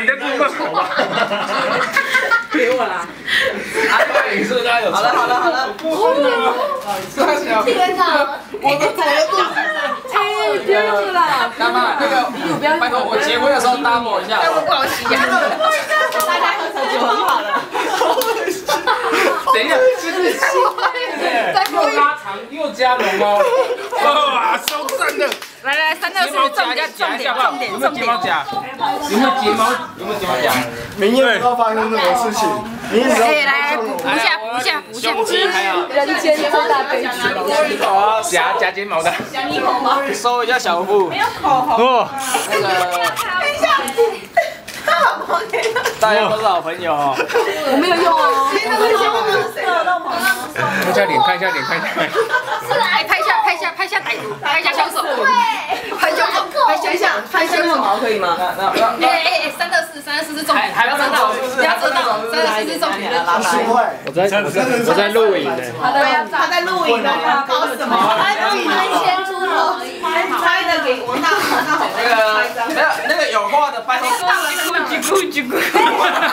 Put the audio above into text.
你在故意好吧？给我啦！你是不是有？好了好了好了，天哪！我的左的肚子，哎，不要了！干嘛？那个，拜托我结婚的时候 double 一下。不好洗牙了。大家喝酒就好了。等一下，这是又拉长又加浓哦。哇，收赞的。来来，三六四，重点重点重点有没有睫毛夹？有没有睫毛？有没有睫毛夹？明天不知道发生什么事情，明夜知道哎，来补一下补一下补一下。胸肌还有。人间最大悲剧。夹夹睫毛的。收一下小腹。没有哇，那个大家都是好朋友哦。我没有用哦。看一下脸，看一下脸，看一下。来拍一下拍一下拍一下歹徒，拍一下凶手。拍凶手，拍等一下，拍身上毛可以吗？那那哎哎哎，三到四，三到四是重点，还要遮到，不要遮到，三到四是重点。的，拿来，我在我在我在录影呢。对呀，他在录影呢，搞什么？他录影先出头，拍的给王大王大好那个那个那个有话的拜托。叽咕叽咕叽咕。